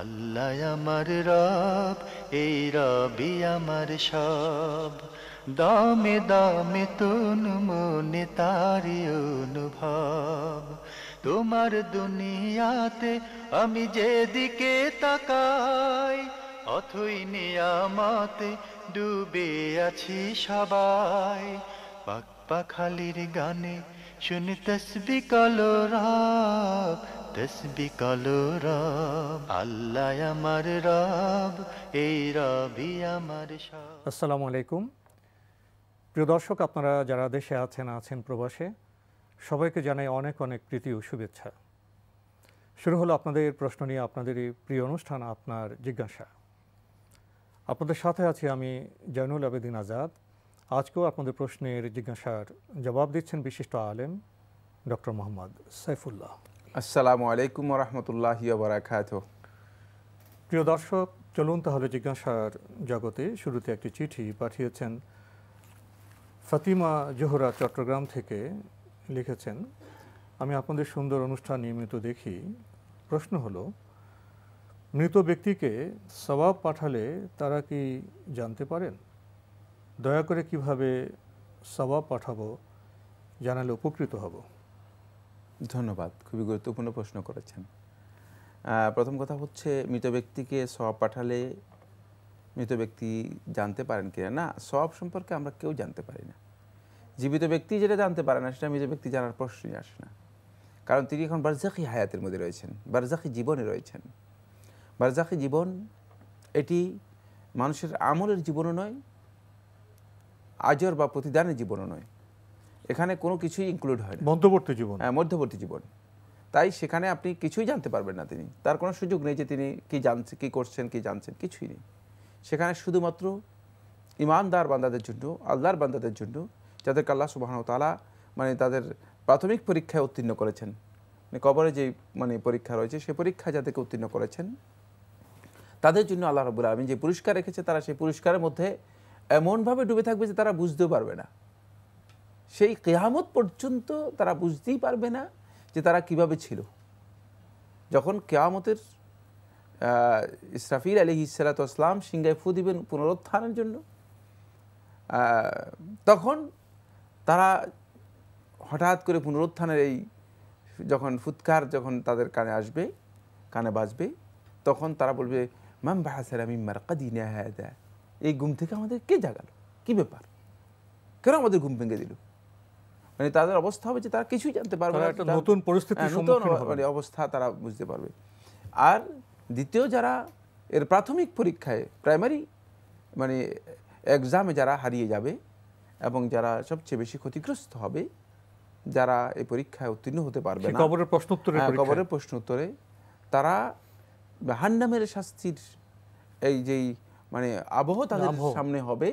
আল্লাহ আমার রব, এই রবি আমার সব। দামে দামে তুন মনে তারি অনুভব। তোমার দুনিয়াতে আমি যেদিকে তাকাই, অথই নিয়ামতে ডুবে আছি সবাই। পাক পাখালির গানে শুনি তসবি কলো রব তসবি রব আল্লাহ আমার রব, এই রবি আমার সব। আসসালামু আলাইকুম। প্রিয় দর্শক, আপনারা যারা দেশে আছেন আছেন প্রবাসে, সবাইকে জানাই অনেক অনেক প্রীতি ও শুভেচ্ছা। শুরু হলো আপনাদের প্রশ্ন নিয়ে আপনাদের এই প্রিয় অনুষ্ঠান, আপনার জিজ্ঞাসা। আপনাদের সাথে আছি আমি জয়নুল আবেদিন আজাদ। আজকেও আপনাদের প্রশ্নের জিজ্ঞাসার জবাব দিচ্ছেন বিশিষ্ট আলেম ডক্টর মোহাম্মদ সাইফুল্লাহ। আসসালামু আলাইকুম রহমতুল্লাহ বারাকাত প্রিয় দর্শক, চলুন তাহলে জিজ্ঞাসার জগতে শুরুতে একটি চিঠি পাঠিয়েছেন ফাতিমা জোহরা চট্টগ্রাম থেকে লিখেছেন, আমি আপনাদের সুন্দর অনুষ্ঠান নিয়মিত দেখি। প্রশ্ন হলো, মৃত ব্যক্তিকে সবাব পাঠালে তারা কি জানতে পারেন? দয়া করে কীভাবে সবাব পাঠাবো জানালে উপকৃত হব। ধন্যবাদ, খুবই গুরুত্বপূর্ণ প্রশ্ন করেছেন। প্রথম কথা হচ্ছে, মৃত ব্যক্তিকে সব পাঠালে মৃত ব্যক্তি জানতে পারেন কিনা? না সব সম্পর্কে আমরা কেউ জানতে পারি না। জীবিত ব্যক্তি যেটা জানতে পারে না, সেটা মৃত ব্যক্তি জানার প্রশ্নই আসে না। কারণ তিনি এখন বারজাকি হায়াতের মধ্যে রয়েছেন বারজাকি জীবনে রয়েছেন। বারজাকি জীবন, এটি মানুষের আমলের জীবনও নয়, আজর বা প্রতিদানের জীবনও নয়। এখানে কোনো কিছুই ইনক্লুড হয় না। মধ্যবর্তী জীবন। হ্যাঁ, মধ্যবর্তী জীবন। তাই সেখানে আপনি কিছুই জানতে পারবেন না তিনি। তার কোনো সুযোগ নেই যে তিনি কি জানছে কি করছেন কি জানছেন কিছুই নেই। সেখানে শুধুমাত্র ইমানদার বান্দাদের জন্য আল্লাহর বান্দাদের জন্য যাদেরকে আল্লাহ সুবাহ তালা মানে তাদের প্রাথমিক পরীক্ষায় উত্তীর্ণ করেছেন। মানে কবরে যে মানে পরীক্ষা রয়েছে সে পরীক্ষায় যাদেরকে উত্তীর্ণ করেছেন তাদের জন্য আল্লাহ রবুল আলমী যে পুরস্কার রেখেছে তারা সেই পুরস্কারের মধ্যে এমনভাবে ডুবে থাকবে যে তারা বুঝতেও পারবে না। সেই কেয়ামত পর্যন্ত তারা বুঝতেই পারবে না যে তারা কীভাবে ছিল। যখন কেয়ামতের ইসরাফিল আলী ইসালাতাম সিংহায় ফু দিবেন পুনরুত্থানের জন্য তখন তারা হঠাৎ করে পুনরুত্থানের এই যখন ফুৎকার যখন তাদের কানে আসবে, কানে বাজবে, তখন তারা বলবে মাম বাহাসালামি মারকাদিনা হায়দা এই ঘুম থেকে আমাদের কে জাগালো? কি ব্যাপার? কেন আমাদের ঘুম ভেঙে দিল? মানে তাদের অবস্থা হবে যে তারা কিছুই জানতে পারবে না একটা নতুন পরিস্থিতির হ্যাঁ, নতুন মানে অবস্থা তারা বুঝতে পারবে। আর দ্বিতীয় যারা এর প্রাথমিক পরীক্ষায় প্রাইমারি মানে এক্সামে যারা হারিয়ে যাবে এবং যারা সবচেয়ে বেশি ক্ষতিগ্রস্ত হবে যারা এই পরীক্ষায় উত্তীর্ণ হতে পারবে না কবরের প্রশ্নোত্তরের হ্যাঁ, পরীক্ষায়। কবরের প্রশ্ন উত্তরে তারা হান্নামের শাস্তির এই যেই মানে আবহ তাদের সামনে হবে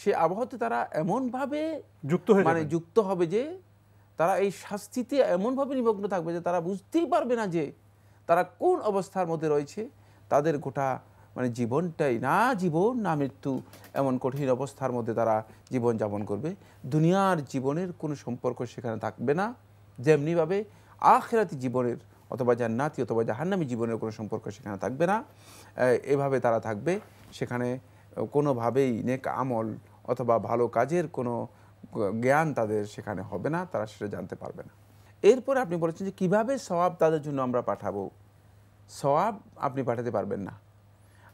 সে আবহাওয়াতে তারা এমনভাবে যুক্ত হয়ে মানে যুক্ত হবে যে তারা এই শাস্তিতে এমনভাবে নিমগ্ন থাকবে যে তারা বুঝতেই পারবে না যে তারা কোন অবস্থার মধ্যে রয়েছে। তাদের গোটা মানে জীবনটাই না জীবন না মৃত্যু এমন কঠিন অবস্থার মধ্যে তারা জীবন যাপন করবে। দুনিয়ার জীবনের কোনো সম্পর্ক সেখানে থাকবে না। যেমনিভাবে আখেরাতি জীবনের অথবা জান্নাতি অথবা জাহান্নামী জীবনের কোনো সম্পর্ক সেখানে থাকবে না। এভাবে তারা থাকবে। সেখানে কোনোভাবেই নেক আমল অথবা ভালো কাজের কোনো জ্ঞান তাদের সেখানে হবে না, তারা সেটা জানতে পারবে না। এরপরে আপনি বলেছেন যে কীভাবে সওয়াব তাদের জন্য আমরা পাঠাবো? সওয়াব আপনি পাঠাতে পারবেন না।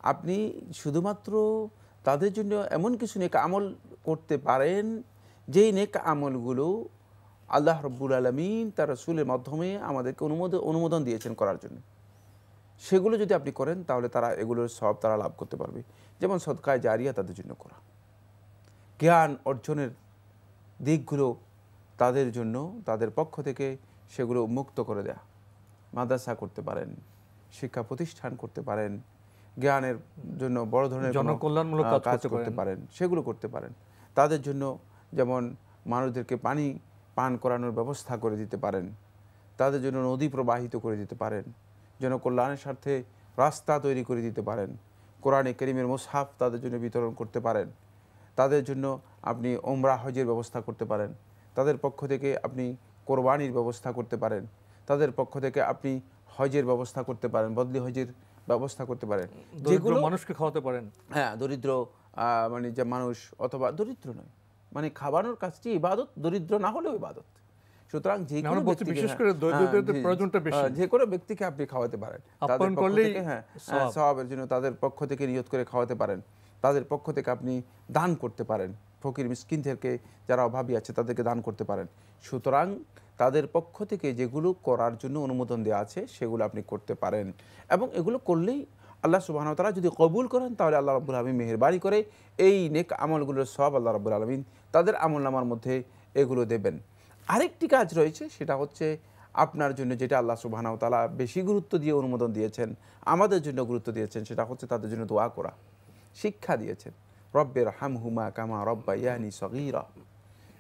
আপনি শুধুমাত্র তাদের জন্য এমন কিছু নেক আমল করতে পারেন, যেই নেক আমলগুলো আল্লাহ রব্বুল আলমিন তার রসুলের মাধ্যমে আমাদেরকে অনুমোদন অনুমোদন দিয়েছেন করার জন্য। সেগুলো যদি আপনি করেন তাহলে তারা এগুলোর সব তারা লাভ করতে পারবে। যেমন সদকায় জারিয়া তাদের জন্য করা। জ্ঞান অর্জনের দিকগুলো তাদের জন্য তাদের পক্ষ থেকে সেগুলো মুক্ত করে দেয়া। মাদ্রাসা করতে পারেন শিক্ষা প্রতিষ্ঠান করতে পারেন জ্ঞানের জন্য বড় ধরনের জনকল্যাণমূলক কাজ করতে। পারেন সেগুলো করতে পারেন। তাদের জন্য যেমন মানুষদেরকে পানি পান করানোর ব্যবস্থা করে দিতে পারেন তাদের জন্য নদী প্রবাহিত করে দিতে পারেন। জনকল্যাণের স্বার্থে রাস্তা তৈরি করে দিতে পারেন। কোরআনে করিমের মোসাফ তাদের জন্য বিতরণ করতে পারেন। তাদের জন্য আপনি ওমরা হজের ব্যবস্থা করতে পারেন। তাদের পক্ষ থেকে আপনি কোরবানির ব্যবস্থা করতে পারেন। তাদের পক্ষ থেকে আপনি হজের ব্যবস্থা করতে পারেন বদলি হজের ব্যবস্থা করতে পারেন। যেগুলো মানুষকে খাওয়াতে পারেন। হ্যাঁ দরিদ্র মানে যে মানুষ অথবা দরিদ্র নয় মানে খাবানোর কাজটি ইবাদত দরিদ্র না হলেও ইবাদত। সুতরাং যে কোনো বলছি বিশেষ হ্যাঁ, করে দরিদ্রদের হ্যাঁ, জি, প্রয়োজনটা বেশি। যে কোনো ব্যক্তিকে আপনি খাওয়াতে পারেন। আপ্যায়ন পক্ষ করলেই থেকে, হ্যাঁ সওয়াব। সবাবের জন্য তাদের পক্ষ থেকে নিয়ত করে খাওয়াতে পারেন। তাদের পক্ষ থেকে আপনি দান করতে পারেন। ফকির মিসকিনদেরকে যারা অভাবী আছে তাদেরকে দান করতে পারেন। সুতরাং তাদের পক্ষ থেকে যেগুলো করার জন্য অনুমোদন দেওয়া আছে সেগুলো আপনি করতে পারেন। এবং এগুলো করলেই আল্লাহ সুবাহ তারা যদি কবুল করেন তাহলে আল্লাহ রব্বুল আলমী মেহরবানি করে এই নেক আমলগুলোর সব আল্লাহ রব্বুল আলমিন তাদের আমল নামার মধ্যে এগুলো দেবেন। আরেকটি কাজ রয়েছে, সেটা হচ্ছে আপনার জন্য যেটা আল্লাহ সুবাহ তালা বেশি গুরুত্ব দিয়ে অনুমোদন দিয়েছেন, আমাদের জন্য গুরুত্ব দিয়েছেন, সেটা হচ্ছে তাদের জন্য দোয়া করা, শিক্ষা দিয়েছেন। রব্বের হাম হুমা কামা রব্বা ইয়ানি সগীরা।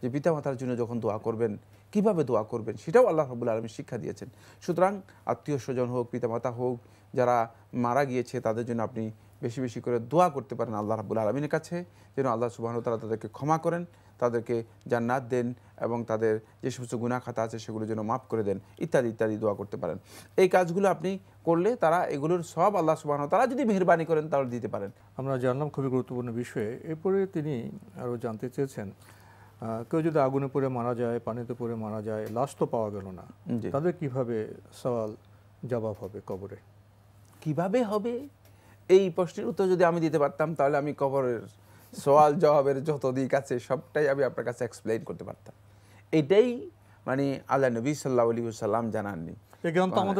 যে পিতামাতার জন্য যখন দোয়া করবেন, কীভাবে দোয়া করবেন, সেটাও আল্লাহ রবুল আলমী শিক্ষা দিয়েছেন। সুতরাং আত্মীয় স্বজন হোক, পিতামাতা হোক, যারা মারা গিয়েছে, তাদের জন্য আপনি বেশি বেশি করে দোয়া করতে পারেন আল্লাহ রাবুল আলমিনের কাছে, যেন আল্লাহ সুবাহ তারা তাদেরকে ক্ষমা করেন তাদেরকে জান্নাত দেন এবং তাদের যে সমস্ত গুণা খাতা আছে সেগুলো যেন মাফ করে দেন ইত্যাদি ইত্যাদি দোয়া করতে পারেন। এই কাজগুলো আপনি করলে তারা এগুলোর সব আল্লাহ সুবাহ তারা যদি মেহরবানি করেন তাহলে দিতে পারেন। আমরা জানলাম খুবই গুরুত্বপূর্ণ বিষয়ে। এরপরে তিনি আরও জানতে চেয়েছেন কেউ যদি আগুনে পড়ে মারা যায় পানিতে পড়ে মারা যায় লাশ তো পাওয়া গেল না তাদের কীভাবে সওয়াল জবাব হবে কবরে? কীভাবে হবে? এই প্রশ্নের উত্তর যদি আমি দিতে পারতাম তাহলে আমি কবরের সওয়াল জবাবের যত দিক আছে সবটাই আমি আপনার কাছে এক্সপ্লেইন করতে পারতাম। এটাই মানে আল্লাহ নবী সাল্লাহ আলী সাল্লাম জানাননি।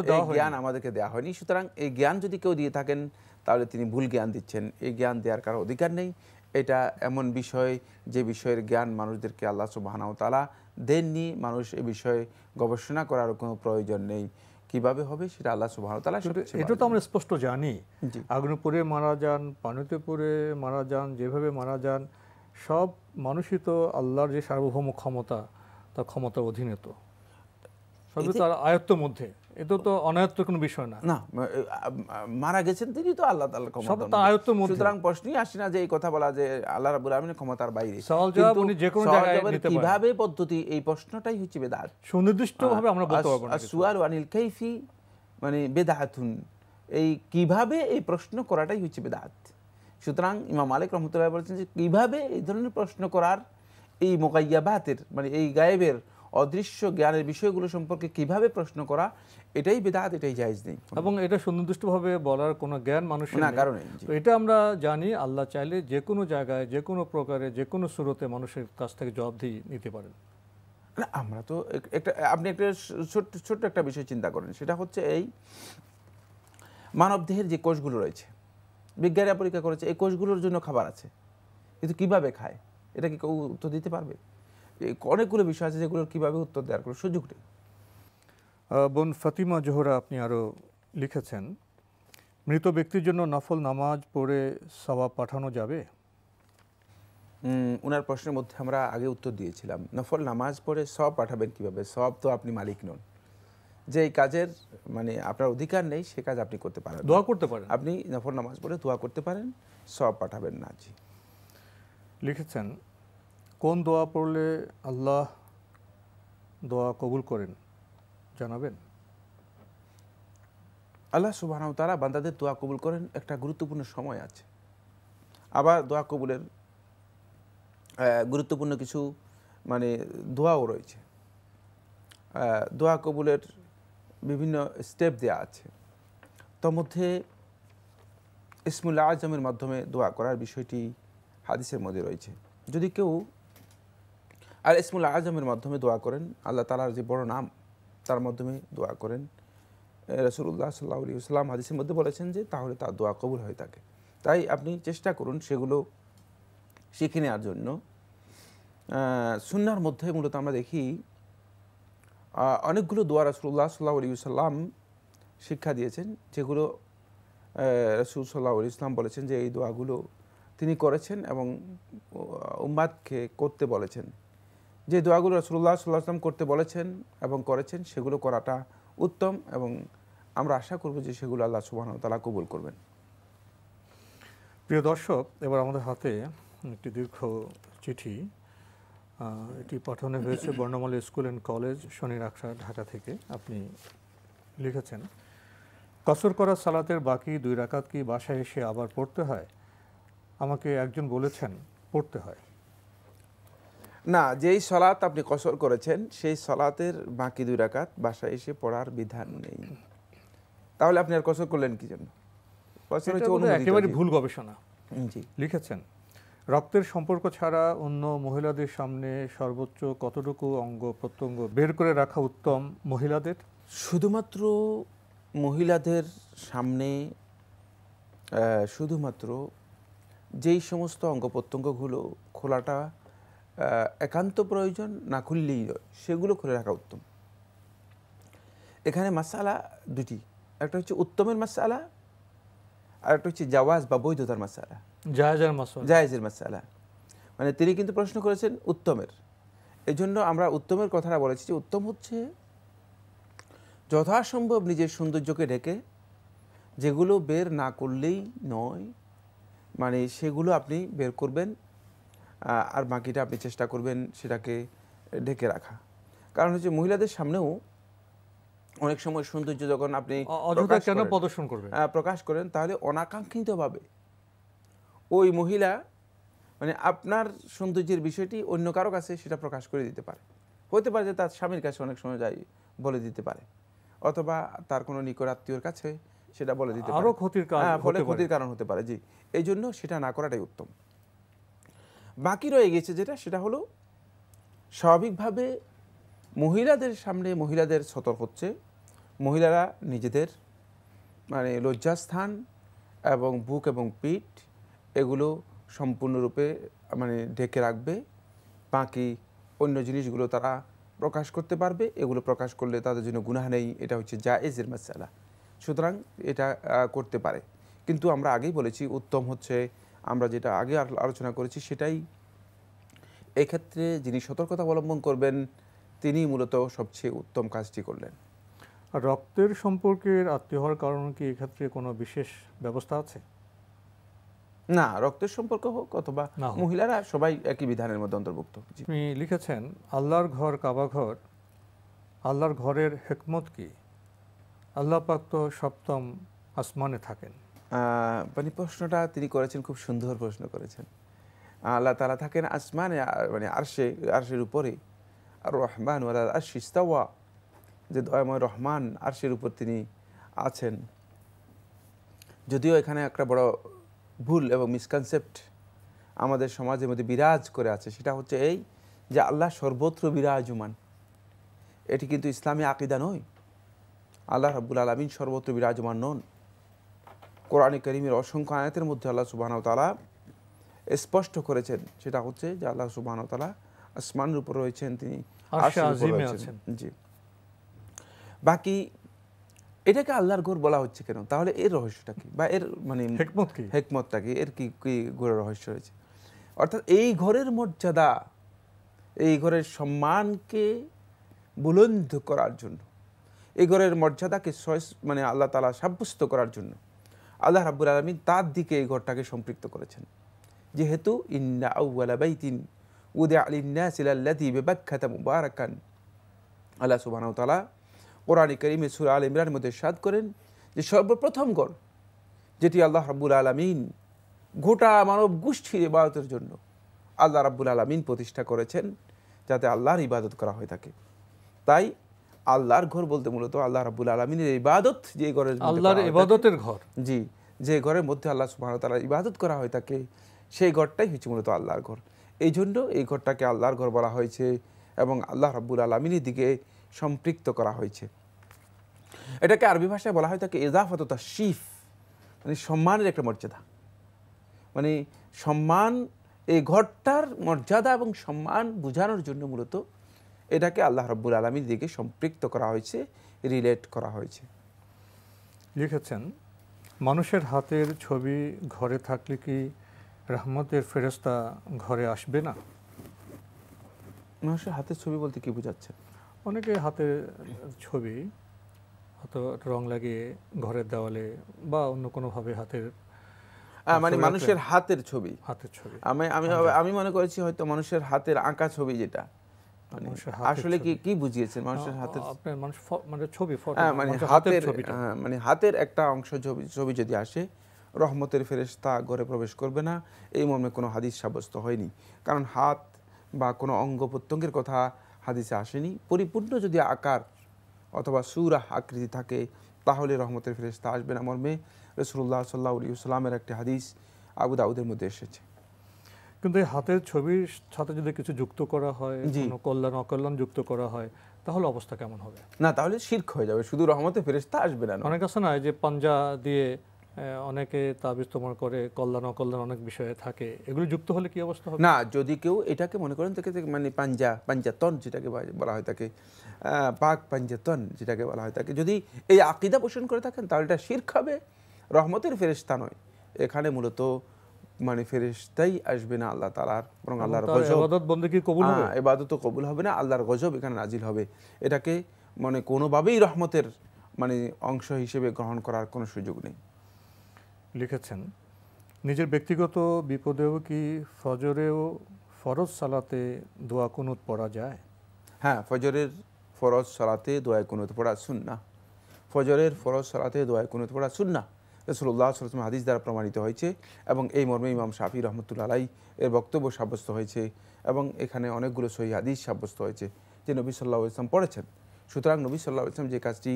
দেওয়া জ্ঞান আমাদেরকে দেওয়া হয়নি। সুতরাং এই জ্ঞান যদি কেউ দিয়ে থাকেন তাহলে তিনি ভুল জ্ঞান দিচ্ছেন। এই জ্ঞান দেওয়ার কারও অধিকার নেই। এটা এমন বিষয় যে বিষয়ের জ্ঞান মানুষদেরকে আল্লাহ সুবাহানাও তালা দেননি। মানুষ এ বিষয়ে গবেষণা করার কোনো প্রয়োজন নেই। কীভাবে হবে সেটা আল্লাহ সুবাহ এটা তো আমরা স্পষ্ট জানি। আগ্নপুরে আগুনে মারা যান পানিতেপুরে মারা যান যেভাবে মারা যান সব মানুষই তো আল্লাহর যে সার্বভৌম ক্ষমতা তার ক্ষমতার অধীনে তো। সবই তার আয়ত্ত মধ্যে। এটা তো কোনো বিষয় না। না মারা গেছেন তিনি তো আল্লাহ তাআলার সব ক্ষমতা তার আয়ত্তের মধ্যে। সুতরাং প্রশ্নই আসে না যে এই কথা বলা যে আল্লাহ রাব্বুল আলামিনের ক্ষমতার বাইরে। সওয়াল জবাব উনি যে কোনো জায়গায় নিতে পারেন। কীভাবে পদ্ধতি এই প্রশ্নটাই হচ্ছে বেদাত। সুনির্দিষ্টভাবে আমরা বলতে পারব না সুয়াল আনিল কাইফি মানে বেদাহাতুন এই কীভাবে এই প্রশ্ন করাটাই হচ্ছে বেদাত। সুতরাং ইমাম মালিক রহমতুল্লাহ বলেছেন যে কীভাবে এই ধরনের প্রশ্ন করার এই মোকাইয়া মোকাইয়াবাতের মানে এই গায়েবের অদৃশ্য জ্ঞানের বিষয়গুলো সম্পর্কে কীভাবে প্রশ্ন করা এটাই বেদাত এটাই জায়জ নেই। এবং এটা সুনির্দিষ্টভাবে বলার কোনো জ্ঞান মানুষের না কারণে তো এটা আমরা জানি আল্লাহ চাইলে যে কোনো জায়গায় যে কোনো প্রকারে যে কোনো স্রোতে মানুষের কাছ থেকে জবাবদিহি নিতে পারেন। না আমরা তো একটা আপনি একটা ছোট্ট ছোট্ট একটা বিষয় চিন্তা করেন। সেটা হচ্ছে এই মানব দেহের যে কোষগুলো রয়েছে বিজ্ঞানীরা পরীক্ষা করেছে এই কোষগুলোর জন্য খাবার আছে। কিন্তু কীভাবে খায়? এটা কি কেউ উত্তর দিতে পারবে? অনেকগুলো বিষয় আছে যেগুলোর কীভাবে উত্তর দেওয়ার কোনো সুযোগ নেই। বোন ফাতিমা জোহরা আপনি আরও লিখেছেন মৃত ব্যক্তির জন্য নফল নামাজ পড়ে সওয়াব পাঠানো যাবে? ওনার প্রশ্নের মধ্যে আমরা আগে উত্তর দিয়েছিলাম নফল নামাজ পড়ে সব পাঠাবেন কীভাবে? সব তো আপনি মালিক নন। যে এই কাজের মানে আপনার অধিকার নেই সে কাজ আপনি করতে পারেন দোয়া করতে পারেন। আপনি নফল নামাজ পড়ে দোয়া করতে পারেন সব পাঠাবেন না জি। লিখেছেন কোন দোয়া পড়লে আল্লাহ দোয়া কবুল করেন? জানাবেন। আল্লাহ সুবাহ তারা বান্দাদের দোয়া কবুল করেন, একটা গুরুত্বপূর্ণ সময় আছে। আবার দোয়া কবুলের গুরুত্বপূর্ণ কিছু মানে দোয়াও রয়েছে। দোয়া কবুলের বিভিন্ন স্টেপ দেওয়া আছে। তার মধ্যে ইসমুল্লা আজমের মাধ্যমে দোয়া করার বিষয়টি হাদিসের মধ্যে রয়েছে। যদি কেউ আর ইসমুল্লা আজমের মাধ্যমে দোয়া করেন। আল্লাহ তালার যে বড় নাম, তার মাধ্যমে দোয়া করেন। রসুল্লাহ সাল্লাহ আলী সাল্লাম হাদিসের মধ্যে বলেছেন যে, তাহলে তার দোয়া কবুল হয়ে থাকে। তাই আপনি চেষ্টা করুন সেগুলো শিখে নেওয়ার জন্য। সুন্নার মধ্যে মূলত আমরা দেখি অনেকগুলো দোয়া রসুল্লাহ সাল্লাহ আলী সাল্লাম শিক্ষা দিয়েছেন, যেগুলো রসুল সাল্লাহ আলী ইসলাম বলেছেন যে, এই দোয়াগুলো তিনি করেছেন এবং উম্মাদকে করতে বলেছেন। যে দোয়াগুলো রসুল্লাহ সাল্লাহ আসলাম করতে বলেছেন এবং করেছেন, সেগুলো করাটা উত্তম এবং আমরা আশা করব যে সেগুলো আল্লাহ সুবাহ তালা কবুল করবেন। প্রিয় দর্শক, এবার আমাদের হাতে একটি দীর্ঘ চিঠি এটি পাঠানো হয়েছে বর্ণমালী স্কুল অ্যান্ড কলেজ শনি রাখা ঢাকা থেকে। আপনি লিখেছেন, কসর করা সালাতের বাকি দুই রাকাত কি বাসায় এসে আবার পড়তে হয়? আমাকে একজন বলেছেন, পড়তে হয়। না যেই সলাৎ আপনি কসর করেছেন সেই সলাতের বাকি দুই রাকাত বাসায় এসে পড়ার বিধান নেই। তাহলে আপনি আর কসর করলেন কি জন্য? একেবারে ভুল গবেষণা। জি। লিখেছেন রক্তের সম্পর্ক ছাড়া অন্য মহিলাদের সামনে সর্বোচ্চ কতটুকু অঙ্গ প্রত্যঙ্গ বের করে রাখা উত্তম মহিলাদের? শুধুমাত্র মহিলাদের সামনে শুধুমাত্র যেই সমস্ত অঙ্গ প্রত্যঙ্গগুলো খোলাটা একান্ত প্রয়োজন না খুললেই নয়। সেগুলো খুলে রাখা উত্তম। এখানে মাসালা দুটি। একটা হচ্ছে উত্তমের মাসালা আর একটা হচ্ছে জাওয়াজ বা বৈধতার মাসালা। জায়াজার মাসল। জায়েজের মাসালা। মানে তিনি কিন্তু প্রশ্ন করেছেন উত্তমের। এই জন্য আমরা উত্তমের কথাটা বলেছি যে উত্তম হচ্ছে যথাসম্ভব নিজের সৌন্দর্যকে ঢেকে যেগুলো বের না করলেই নয় মানে সেগুলো আপনি বের করবেন আর বাকিটা আপনি চেষ্টা করবেন সেটাকে ঢেকে রাখা। কারণ হচ্ছে মহিলাদের সামনেও অনেক সময় সৌন্দর্য যখন আপনি কেন প্রদর্শন করবে? আহ, প্রকাশ করেন তাহলে অনাকাঙ্ক্ষিতভাবে ওই মহিলা মানে আপনার সৌন্দর্যের বিষয়টি অন্য কারও কাছে সেটা প্রকাশ করে দিতে পারে। হতে পারে যে তার স্বামীর কাছে অনেক সময় যাই বলে দিতে পারে অথবা তার কোনো নিকট আত্মীয়র কাছে সেটা বলে দিতে পারে। ক্ষতির কাজ হ্যাঁ, ফলে। ক্ষতির কারণ হতে পারে জি। এই জন্য সেটা না করাটাই উত্তম। বাকি রয়ে গেছে যেটা, সেটা হলো স্বাভাবিকভাবে মহিলাদের সামনে মহিলাদের সতর্ক হচ্ছে। মহিলারা নিজেদের মানে লজ্জাস্থান এবং বুক এবং পিঠ এগুলো সম্পূর্ণরূপে মানে ঢেকে রাখবে। বাকি অন্য জিনিসগুলো তারা প্রকাশ করতে পারবে। এগুলো প্রকাশ করলে তাদের জন্য গুনাহ নেই। এটা হচ্ছে জায়েজের মাসালা। সুতরাং এটা করতে পারে। কিন্তু আমরা আগেই বলেছি, উত্তম হচ্ছে আমরা যেটা আগে আলোচনা করেছি সেটাই। এক্ষেত্রে যিনি সতর্কতা অবলম্বন করবেন তিনি মূলত সবচেয়ে উত্তম কাজটি করলেন। রক্তের সম্পর্কের আত্মীয় হওয়ার কারণে কি এক্ষেত্রে কোনো বিশেষ ব্যবস্থা আছে? না রক্তের সম্পর্ক হোক অথবা মহিলারা সবাই একই বিধানের মধ্যে অন্তর্ভুক্ত। আপনি লিখেছেন আল্লাহর ঘর কাবা ঘর আল্লাহর ঘরের হেকমত কি? আল্লাহ পাক তো সপ্তম আসমানে থাকেন। মানে প্রশ্নটা তিনি করেছেন, খুব সুন্দর প্রশ্ন করেছেন। আল্লাহ তালা থাকেন আসমানে মানে আরশে, আরশের উপরে। আর রহমান ওয়ালা আরশি ইস্তাওয়া। যে দয়াময় রহমান আরশের উপর তিনি আছেন। যদিও এখানে একটা বড় ভুল এবং মিসকনসেপ্ট আমাদের সমাজের মধ্যে বিরাজ করে আছে। সেটা হচ্ছে এই যে আল্লাহ সর্বত্র বিরাজমান। এটি কিন্তু ইসলামী আকিদা নয়। আল্লাহ রাব্বুল আলমিন সর্বত্র বিরাজমান নন। কোরআন করিমের অসংখ্য আয়াতের মধ্যে আল্লাহ সুবাহ তালা স্পষ্ট করেছেন। সেটা হচ্ছে যে আল্লাহ সুবাহ তালা আসমানের উপর রয়েছেন তিনি। জি। বাকি এটাকে আল্লাহর ঘর বলা হচ্ছে কেন? তাহলে এর রহস্যটা কি? বা এর মানে হেকমত কি? হেকমতটা কি? এর কি কি গুড়ে রহস্য রয়েছে? অর্থাৎ এই ঘরের মর্যাদা এই ঘরের সম্মানকে বুলন্দ করার জন্য এই ঘরের মর্যাদাকে মানে আল্লাহ তালা সাব্যস্ত করার জন্য আল্লাহ রাব্বুল আলমিন তার দিকে এই ঘরটাকে সম্পৃক্ত করেছেন। যেহেতু ইন্না আউ্বালা বাইতিন উদে আলিন্নাস ইলাল্লাযী বিবাক্কাতা মুবারাকান। আল্লাহ সুবহানাহু ওয়া তাআলা কোরআন কারীমে সূরা আল ইমরানের মধ্যে সাদ করেন যে সর্বপ্রথম ঘর, যেটি আল্লাহ রাব্বুল আলামিন গোটা মানব গোষ্ঠীর ইবাদতের জন্য আল্লাহ রাব্বুল আলামিন প্রতিষ্ঠা করেছেন, যাতে আল্লাহর ইবাদত করা হয়ে থাকে। তাই আল্লাহর ঘর বলতে মূলত আল্লাহ রাব্বুল আলামিনের ইবাদত যে ঘরের আল্লাহর ইবাদতের ঘর। জি যে ঘরের মধ্যে আল্লাহ ওয়া তাআলার ইবাদত করা হয়ে থাকে সেই ঘরটাই হচ্ছে মূলত আল্লাহর ঘর। এই জন্য এই ঘরটাকে আল্লাহর ঘর বলা হয়েছে এবং আল্লাহ রাব্বুল আলমিনের দিকে সম্পৃক্ত করা হয়েছে। এটাকে আরবি ভাষায় বলা হয় থাকে এজাফত শিফ মানে সম্মানের একটা মর্যাদা। মানে সম্মান এই ঘরটার মর্যাদা এবং সম্মান বোঝানোর জন্য মূলত এটাকে আল্লাহ রাব্বুল আলমীর দিকে সম্পৃক্ত করা হয়েছে রিলেট করা হয়েছে। লিখেছেন মানুষের হাতের ছবি ঘরে থাকলে কি রহমতের ফেরস্তা ঘরে আসবে না? মানুষের হাতের ছবি বলতে কি বোঝাচ্ছে অনেকে হাতের ছবি হয়তো রং লাগিয়ে ঘরের দেওয়ালে বা অন্য কোনোভাবে হাতের মানে মানুষের হাতের ছবি। হাতের ছবি। আমি আমি আমি মনে করেছি হয়তো মানুষের হাতের আঁকা ছবি যেটা। আসলে কি কি বুঝিয়েছেন মানুষের হাতের আপনার মানুষ মানে ছবি ফটো হ্যাঁ মানে হাতের ছবিটা। মানে হাতের একটা অংশ ছবি ছবি যদি আসে রহমতের ফেরেশতা ঘরে প্রবেশ করবে না। এই মর্মে কোনো হাদিস সাব্যস্ত হয়নি। কারণ হাত বা কোনো অঙ্গ প্রত্যঙ্গের কথা হাদিসে আসেনি। পরিপূর্ণ যদি আকার অথবা সুরাহ আকৃতি থাকে তাহলে রহমতের ফেরেশতা আসবে না। মর্মে রসুল্লাহ সাল্লাহ সাল্লামের একটি হাদিস আবু দাউদের মধ্যে এসেছে। কিন্তু এই হাতের ছবির সাথে যদি কিছু যুক্ত করা হয় কোনো কল্যাণ অকল্যাণ যুক্ত করা হয় তাহলে অবস্থা কেমন হবে? না তাহলে শির্ক হয়ে যাবে শুধু রহমতের ফেরেশতা আসবে না অনেক আছে না যে পাঞ্জা দিয়ে অনেকে তাবিজ তোমার করে কল্যাণ অকল্যাণ অনেক বিষয়ে থাকে এগুলো যুক্ত হলে কি অবস্থা হবে? না যদি কেউ এটাকে মনে করেন তাকে মানে পাঞ্জা পাঞ্জাতন যেটাকে বলা হয় তাকে পাক পাঞ্জাতন যেটাকে বলা হয় তাকে যদি এই আকিদা পোষণ করে থাকেন তাহলে এটা শির্ক হবে রহমতের ফেরেশতা নয়। এখানে মূলত মানে ফেরেশতাই আসবে না আল্লাহ তালার বরং আল্লাহর গজব। বন্দেগী কবুল হবে। হ্যাঁ, এবাদতও কবুল হবে না আল্লাহর গজব এখানে নাজিল হবে। এটাকে মানে কোনোভাবেই রহমতের মানে অংশ হিসেবে গ্রহণ করার কোনো সুযোগ নেই। লিখেছেন নিজের ব্যক্তিগত বিপদেও কি ফজরেও ফরজ সালাতে দোয়া কুনুত পড়া যায়? হ্যাঁ ফজরের ফরজ সালাতে দোয়ায় কুনুত পড়া শুন না ফজরের ফরজ সালাতে দোয়ায় কুনুত পড়া সুন্না রসুল্লাহ সাল্লাম হাদিস দ্বারা প্রমাণিত হয়েছে এবং এই মর্মে ইমাম শাফি রহমতুল্লাহ আলাই এর বক্তব্য সাব্যস্ত হয়েছে এবং এখানে অনেকগুলো সহি হাদিস সাব্যস্ত হয়েছে যে নবী সাল্লাহ ইসলাম পড়েছেন। সুতরাং নবী সাল্লাহ ইসলাম যে কাজটি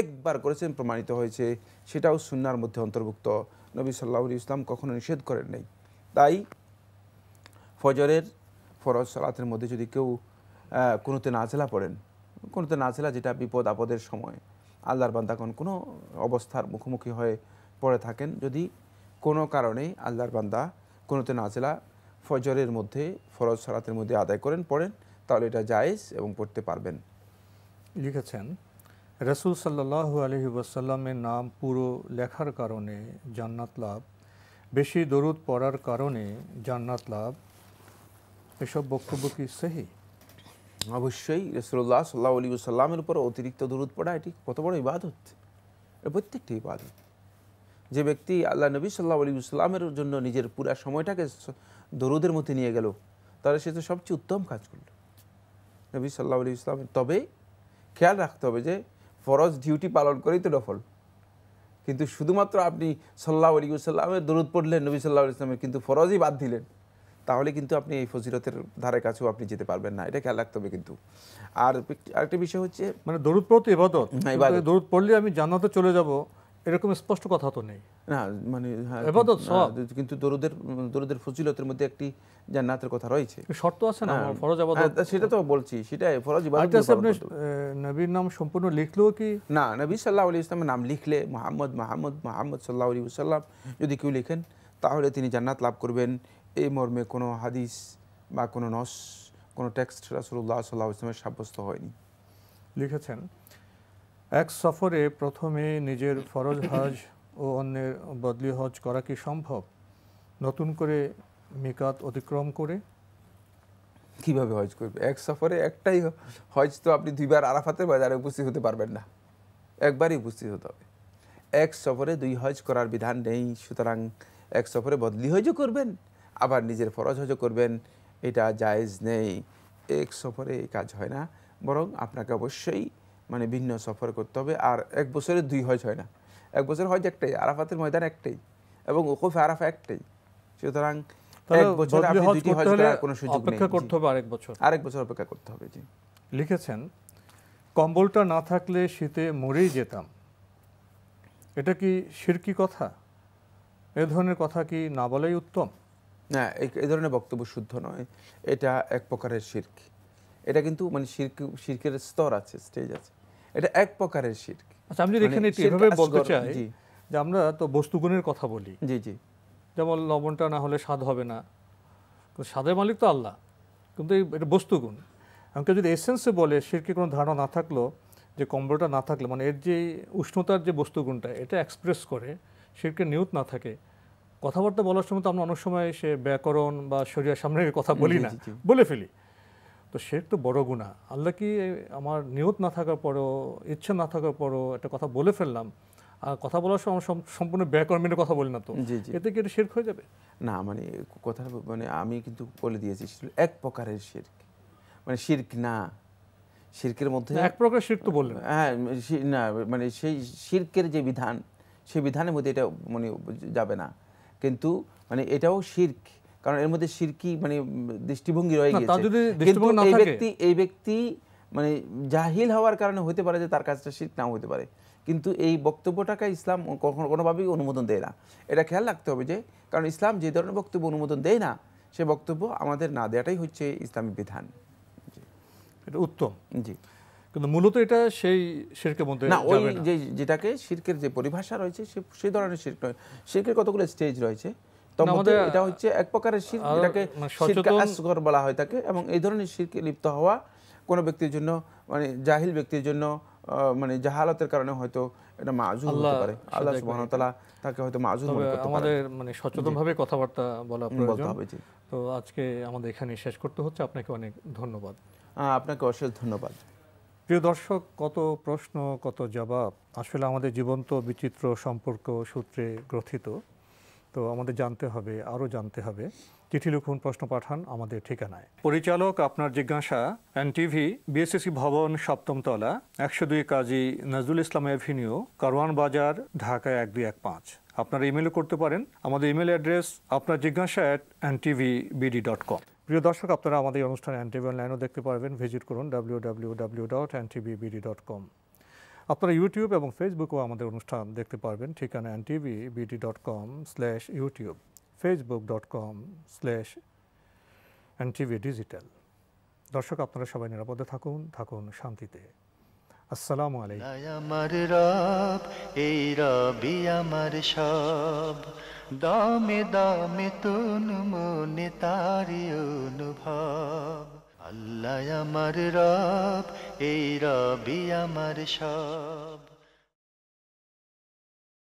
একবার করেছেন প্রমাণিত হয়েছে, সেটাও সুন্নার মধ্যে অন্তর্ভুক্ত। নবী সাল্লাহ ইসলাম কখনো নিষেধ করেন নাই। তাই ফজরের ফরজ সালাতের মধ্যে যদি কেউ কোনোতে নাজেলা পড়েন, কোনোতে নাজেলা যেটা বিপদ আপদের সময়, আল্লাহর বান্দা কোন কোনো অবস্থার মুখোমুখি হয়ে পড়ে থাকেন যদি কোনো কারণে আল্লাহর বান্দা কোনোতে নাজেলা ফজরের মধ্যে ফরজ সালাতের মধ্যে আদায় করেন পড়েন তাহলে এটা জায়েজ এবং পড়তে পারবেন। লিখেছেন রসুল সাল্লাল্লাহু আলহি ওয়াসাল্লামের নাম পুরো লেখার কারণে জান্নাত লাভ বেশি দরুদ পড়ার কারণে জান্নাত লাভ। এসব বক্তব্য কি সেহি? অবশ্যই রসুল্লাহ সাল্লাহ আলী সাল্লামের উপর অতিরিক্ত দরুদ পড়া এটি কত বড় ইবাদত। প্রত্যেকটি ইবাদত। যে ব্যক্তি আল্লাহ নবী সাল্লাহ আলী সাল্লামের জন্য নিজের পুরা সময়টাকে দরুদের মধ্যে নিয়ে গেল তাহলে সে তো সবচেয়ে উত্তম কাজ করল। নবী সাল্লাহ আলী ইসলামের তবে খেয়াল রাখতে হবে যে ফরজ ডিউটি পালন করেই তো নফল। কিন্তু শুধুমাত্র আপনি সাল্লাহ আলী সাল্লামের দরুদ পড়লেন নবী সাল্লাহ আলী ইসলামের কিন্তু ফরজই বাদ দিলেন তাহলে কিন্তু আপনি এই ফজিলতের ধারে কাছেও আপনি যেতে পারবেন না এটা খেয়াল রাখতে হবে কিন্তু। আর আরেকটা বিষয় হচ্ছে মানে দরুদ পড়তে ইবাদত হ্যাঁ, ইবাদত। দরুদ পড়লে আমি জান্নাতে চলে যাব এরকম স্পষ্ট কথা তো নেই। না মানে হ্যাঁ, সওয়াব। কিন্তু দরুদের দরুদের ফজিলতের মধ্যে একটি জান্নাতের কথা রয়েছে। শর্ত আছে না হ্যাঁ, ফরজ হ্যাঁ, আবাদত তা সেটা তো বলছি সেটাই ফরজ ইবাদত আপনি নবীর নাম সম্পূর্ণ লিখলেও কি? না নবী সাল্লাহ আলী ইসলামের নাম লিখলে মোহাম্মদ মাহমুদ মোহাম্মদ সাল্লাহ আলী সাল্লাম যদি কেউ লিখেন তাহলে তিনি জান্নাত লাভ করবেন। এই মর্মে কোনো হাদিস বা কোনো নস কোনো টেক্সট রাসুল্লাহ সাল্লাহ ইসলামের সাব্যস্ত হয়নি। লিখেছেন এক সফরে প্রথমে নিজের ফরজ হজ ও অন্যের বদলি হজ করা কি সম্ভব? নতুন করে মিকাত অতিক্রম করে? কীভাবে হজ করবে? এক সফরে একটাই হজ তো আপনি দুইবার আরাফাতের বাজারে উপস্থিত হতে পারবেন না। একবারই উপস্থিত হতে হবে। এক সফরে দুই হজ করার বিধান নেই, সুতরাং এক সফরে বদলি হজও করবেন, আবার নিজের ফরজ হজও করবেন, এটা জায়েজ নেই। এক সফরে এই কাজ হয় না, বরং আপনাকে অবশ্যই মানে ভিন্ন সফর করতে হবে। আর এক বছরে দুই হজ হয় না। এক বছর হজ একটাই আরাফাতের ময়দান একটাই এবং ওকুফে আরাফা একটাই। সুতরাং এক বছরে আপনি দুইটি হজ করার কোনো সুযোগ নেই। অপেক্ষা করতে হবে আরেক বছর। আরেক বছর অপেক্ষা করতে হবে জি। লিখেছেন কম্বলটা না থাকলে শীতে মরেই যেতাম। এটা কি শিরকি কথা? এ ধরনের কথা কি না বলাই উত্তম? না এই- এই ধরনের বক্তব্য শুদ্ধ নয়। এটা এক প্রকারের শির্ক এটা কিন্তু মানে শির্ক শির্কের স্তর আছে স্টেজ আছে। এটা এক প্রকারের শির্ক আচ্ছা আমি যদি মানে এখানে এভাবে বলতে চাই। যে আমরা তো বস্তুগুণের কথা বলি। জি জি। যেমন লবণটা না হলে স্বাদ হবে না। স্বাদের মালিক তো আল্লাহ। কিন্তু এটা বস্তুগুণ। এমনকি যদি এসেন্সে বলে শিরকে কোনো ধারণা না থাকল যে কম্বলটা না থাকলে মানে এর যে উষ্ণতার যে বস্তুগুণটা এটা এক্সপ্রেস করে শিরকে নিয়ত না থাকে কথাবার্তা বলার সময় তো আমরা অনেক সময় সে ব্যাকরণ বা শরীরের সামনে কথা বলি না। বলে ফেলি। তো সে তো বড় গুণা আল্লাহ কি আমার নিয়ত না থাকার পরও ইচ্ছা না থাকার পরও একটা কথা বলে ফেললাম? আর কথা বলার সময় সম্পূর্ণ ব্যাকরণ মেনে কথা বলি না তো? জি জি। এতে কি এটা শির্ক হয়ে যাবে? না মানে কথা মানে আমি কিন্তু বলে দিয়েছি এক প্রকারের শির্ক। মানে শির্ক না শির্কের মধ্যে এক প্রকার শির্ক তো বললেন। হ্যাঁ না মানে সেই শির্কের যে বিধান সেই বিধানের মধ্যে এটা মানে যাবে না। কিন্তু মানে এটাও শির্ক। কারণ এর মধ্যে শিরকি মানে দৃষ্টিভঙ্গি রয়ে গেছে কিন্তু এই ব্যক্তি এই ব্যক্তি মানে জাহিল হওয়ার কারণে হতে পারে যে তার কাজটা শির্ক নাও হতে পারে। কিন্তু এই বক্তব্যটাকে ইসলাম কখনো কোনোভাবেই অনুমোদন দেয় না। এটা খেয়াল রাখতে হবে যে কারণ ইসলাম যে ধরনের বক্তব্য অনুমোদন দেয় না সে বক্তব্য আমাদের না দেওয়াটাই হচ্ছে ইসলামী বিধান। এটা উত্তম। জি। কিন্তু মূলত এটা সেই শিরকের মধ্যে না ওই যে যেটাকে শির্কের যে পরিভাষা রয়েছে সে- সেই ধরনের শির্ক নয়। শির্কের কতগুলো স্টেজ রয়েছে? এটা হচ্ছে এক প্রকারের শির্ক এটাকে মানে আসগর বলা হয় এবং এই ধরনের শিরকে লিপ্ত হওয়া কোনো ব্যক্তির জন্য মানে জাহিল ব্যক্তির জন্য মানে জাহালতের কারণে হয়তো এটা মাজুর হতে পারে। আল্লাহ সুবহানাহু ওয়া তাআলা তাকে হয়তো মাজুর মনে করতে পারে। আমাদের মানে সচেতনভাবে কথাবার্তা বলা প্রয়োজন। হবে তো আজকে আমাদের এখানে শেষ করতে হচ্ছে। আপনাকে অনেক ধন্যবাদ। আপনাকে অশেষ ধন্যবাদ। প্রিয় দর্শক কত প্রশ্ন কত জবাব? আসলে আমাদের জীবন্ত বিচিত্র সম্পর্ক সূত্রে গ্রথিত। তো আমাদের জানতে হবে, আরও জানতে হবে। চিঠি লিখুন, প্রশ্ন পাঠান আমাদের ঠিকানায়। পরিচালক আপনার জিজ্ঞাসা, এনটিভি বিএসএসি ভবন সপ্তমতলা একশো দুই কাজী নজরুল ইসলাম এভিনিউ, কারওয়ান বাজার, ঢাকা এক দুই এক পাঁচ। আপনারা ইমেলও করতে পারেন। আমাদের ইমেল অ্যাড্রেস আপনার জিজ্ঞাসা at NTV BD dot com প্রিয় দর্শক, আপনারা আমাদের অনুষ্ঠানে এনটিভি অনলাইনও দেখতে পারবেন। ভিজিট করুন W W W dot NTV dot com আপনারা ইউটিউব এবং ফেসবুকেও আমাদের অনুষ্ঠান দেখতে পারবেন। ঠিকানা N TV BD dot com slash YouTube Facebook dot com slash N TV digital দর্শক, আপনারা সবাই নিরাপদে থাকুন থাকুন শান্তিতে। আসসালামু আলাইকুম। আমার রব, এই রবি আমার সব। দামে দামে তুন মনে তারি অনুভব। আল্লাহ আমার রব এই রবি আমার সব।